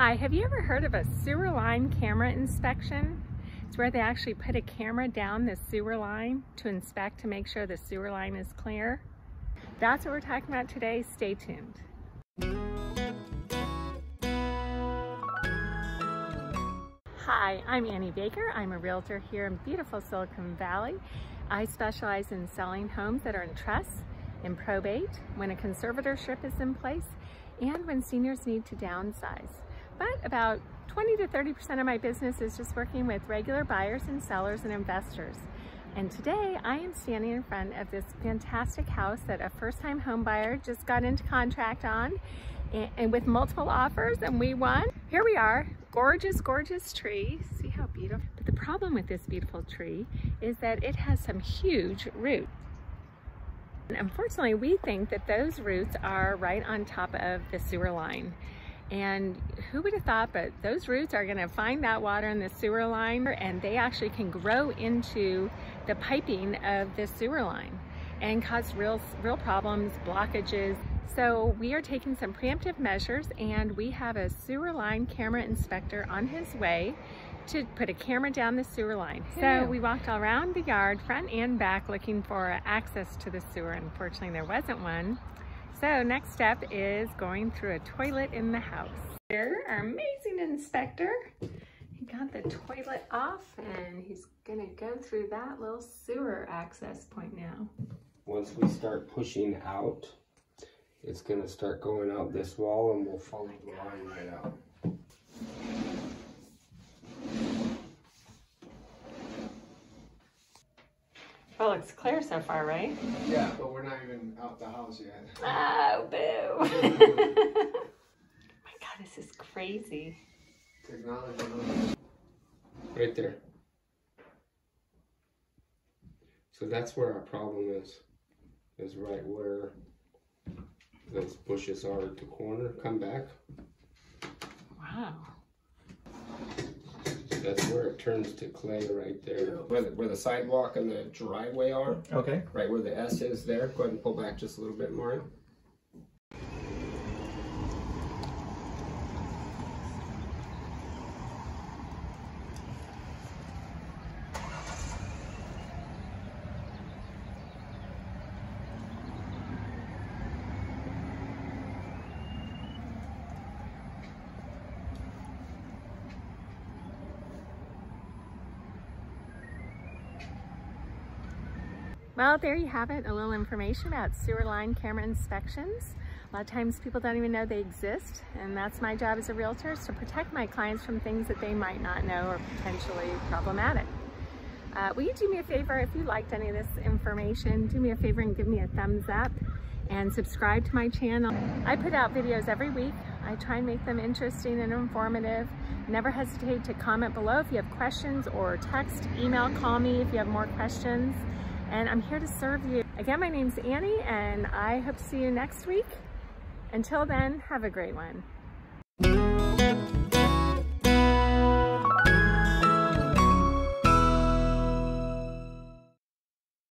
Hi, have you ever heard of a sewer line camera inspection? It's where they actually put a camera down the sewer line to inspect to make sure the sewer line is clear. That's what we're talking about today. Stay tuned. Hi, I'm Annie Baker. I'm a realtor here in beautiful Silicon Valley. I specialize in selling homes that are in trust, in probate, when a conservatorship is in place, and when seniors need to downsize. But about 20 to 30% of my business is just working with regular buyers and sellers and investors. And today I am standing in front of this fantastic house that a first-time home buyer just got into contract on and, and with multiple offers and we won. Here we are, gorgeous, gorgeous tree. See how beautiful? But the problem with this beautiful tree is that it has some huge roots. And unfortunately, we think that those roots are right on top of the sewer line. And who would have thought, but those roots are gonna find that water in the sewer line and they actually can grow into the piping of the sewer line and cause real, real problems, blockages. So we are taking some preemptive measures and we have a sewer line camera inspector on his way to put a camera down the sewer line. So we walked all around the yard, front and back, looking for access to the sewer. Unfortunately, there wasn't one. So next step is going through a toilet in the house. Here, our amazing inspector. He got the toilet off and he's gonna go through that little sewer access point now. Once we start pushing out, it's gonna start going out this wall and we'll follow the line right out. Oh, well, it's clear so far, right? Yeah, but we're not even out the house yet. Oh, boo. My God, this is crazy. Technology. Right there. So that's where our problem is. Is right where those bushes are at the corner. Come back. Wow. That's where it turns to clay right there. Where the, where the sidewalk and the driveway are. Okay. Right where the S is there. Go ahead and pull back just a little bit more. Well, there you have it, a little information about sewer line camera inspections. A lot of times people don't even know they exist, and that's my job as a realtor, is to protect my clients from things that they might not know are potentially problematic. Uh, will you do me a favor, if you liked any of this information, do me a favor and give me a thumbs up and subscribe to my channel. I put out videos every week. I try and make them interesting and informative. Never hesitate to comment below if you have questions or text, email, call me if you have more questions and I'm here to serve you. Again, my name's Annie and I hope to see you next week. Until then, have a great one.